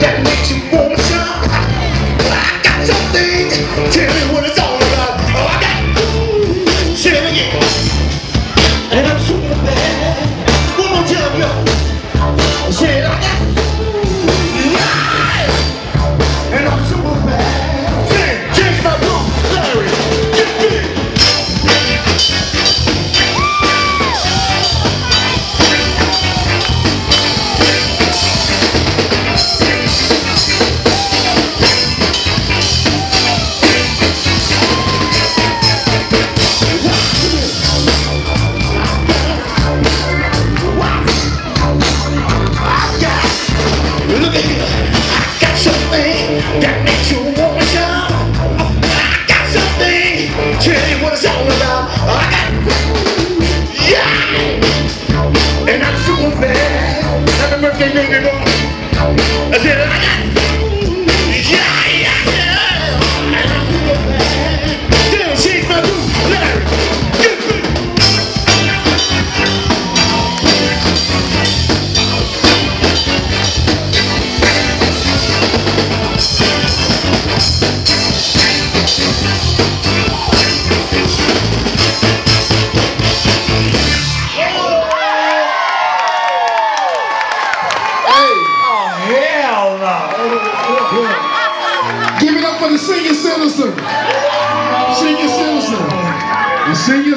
that makes you wanna shout. I got something, tell me what it's all that makes you wanna shout. I got something, tell you what it's all about. I got, yeah, and I'm super bad. Happy birthday, baby boy. Give it up for the senior citizen. Senior citizen. The senior